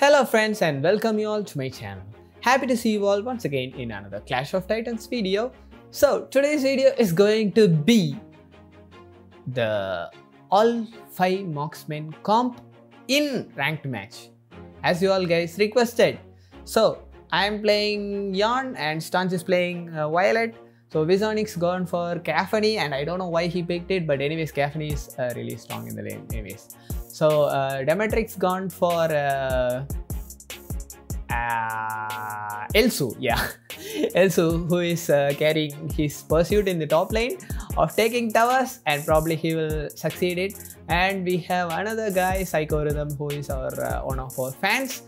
Hello friends and welcome you all to my channel. Happy to see you all once again in another Clash of Titans video. So today's video is going to be the all 5 marksmen comp in ranked match as you all guys requested. So I am playing Yorn and Stanch is playing uh, Violet. So Vizonix gone for Capheny and I don't know why he picked it but anyways Capheny is uh, really strong in the lane anyways. So uh, Demetrix gone for uh, uh, Elsu, yeah, Elsu who is uh, carrying his pursuit in the top lane of taking towers and probably he will succeed it. And we have another guy, Psycho Rhythm, who is our uh, one of our fans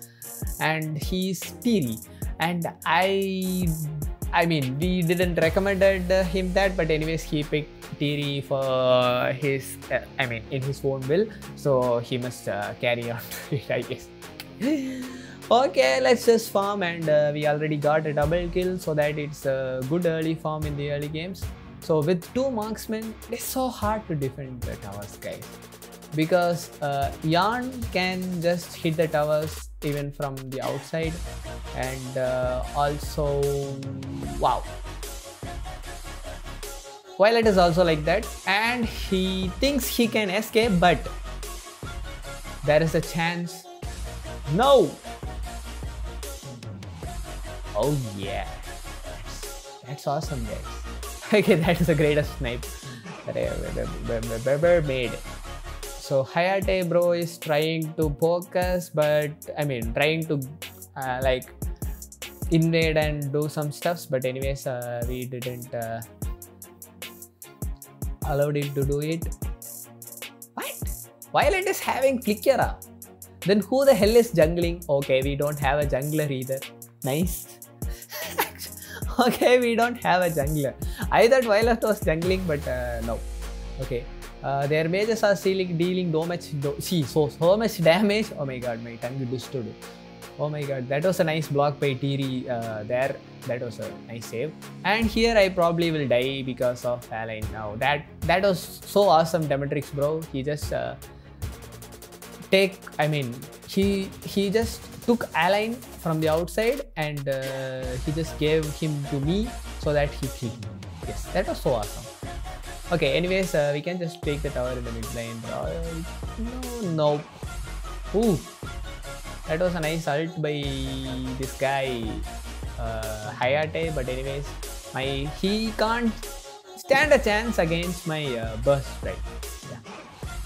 and he's Tiri. And I I mean, we didn't recommended him that, but anyways, he picked Tiri for his, uh, I mean, in his own will. So he must uh, carry on to it, I guess. okay, let's just farm and uh, we already got a double kill so that it's a good early farm in the early games. So with two marksmen, it's so hard to defend the towers, guys. Because uh, Yorn can just hit the towers even from the outside and uh, also wow. Violet is also like that and he thinks he can escape but there is a chance. No! Oh yeah. That's, that's awesome guys. Okay that is the greatest snipe that I ever made. So Hayate bro is trying to focus but I mean trying to like invade and do some stuffs but anyways uh, we didn't uh, allowed it to do it. What? Violet is having Flickera then who the hell is jungling? Okay we don't have a jungler either. Nice. Okay we don't have a jungler. I thought Violet was jungling but uh, no. Okay. Uh, their mages are stealing, dealing so much, do, see, so, so much damage. Oh my god, my tongue distorted. Oh my god, that was a nice block by Tiri uh, there. That was a nice save. And here I probably will die because of Allain now. That that was so awesome, Demetrix bro. He just uh, take, I mean, he he just took Allain from the outside and uh, he just gave him to me so that he killed me. Yes, that was so awesome. Okay, anyways, uh, we can just take the tower in the mid lane. Uh, no, no. Ooh, that was a nice ult by this guy, uh, Hayate. But anyways, my he can't stand a chance against my uh, burst, right? Yeah,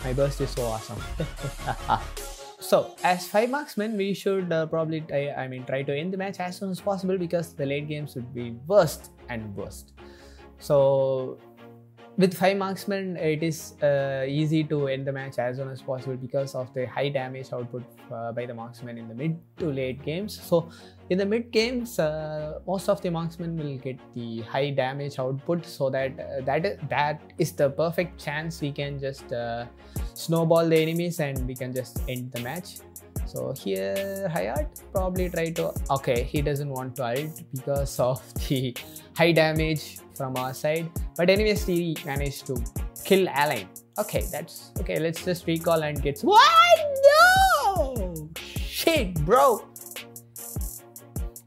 my burst is so awesome. so, as five marksmen, we should uh, probably, I, I mean, try to end the match as soon as possible because the late games would be worst and worst. So with five marksmen it is uh, easy to end the match as soon as possible because of the high damage output uh, by the marksmen in the mid to late games. So in the mid games uh, most of the marksmen will get the high damage output so that uh, that is, that is the perfect chance we can just uh, snowball the enemies and we can just end the match. So here Hayate probably try to okay he doesn't want to ult because of the high damage from our side but anyways he managed to kill Allain okay that's okay let's just recall and get what? No! Shit bro.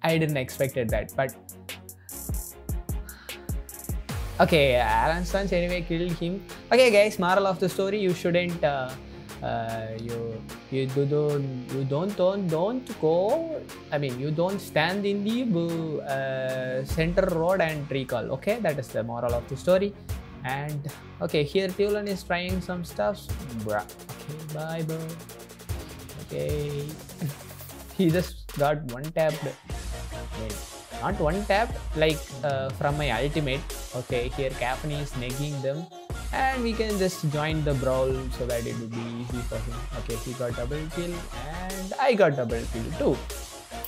I didn't expected that but okay Alan Sons anyway killed him. Okay guys moral of the story you shouldn't uh, uh, you you do don't you don't don't don't go. I mean you don't stand in the uh, center road and recall okay? That is the moral of the story. And okay here Tulen is trying some stuff. Bruh. okay bye bro. Okay. He just got one Wait, not one tap like uh, from my ultimate. Okay here Capheny is negging them. And we can just join the brawl so that it will be easy for him. Okay he got double kill and i got double kill too.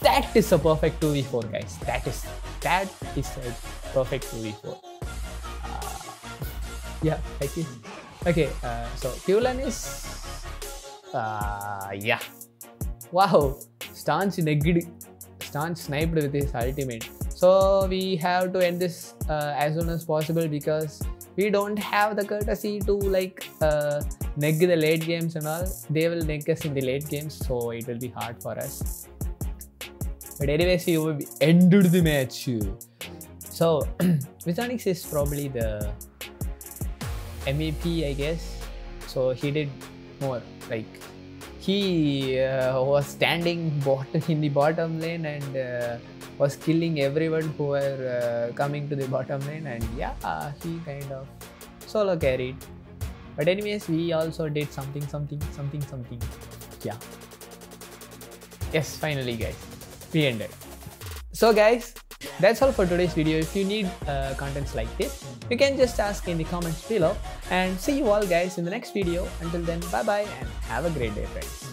That is a perfect 2v4 guys. That is that is a perfect 2v4 uh, yeah i think okay uh, so Tulen is uh, yeah. Wow Stanch negged Stanch sniped with his ultimate so we have to end this uh, as soon as possible because we don't have the courtesy to like uh, neg the late games and all. They will neg us in the late games, so it will be hard for us. But anyways, we ended the match. So Vizanix is probably the MVP, I guess. So he did more. Like he uh, was standing in the bottom lane and uh, was killing everyone who were uh, coming to the bottom lane. And yeah, he kind of solo carried. But anyways, we also did something, something, something, something. Yeah. Yes, finally, guys, we ended. So, guys, that's all for today's video. If you need uh, contents like this, you can just ask in the comments below. And see you all, guys, in the next video. Until then, bye bye and have a great day, friends.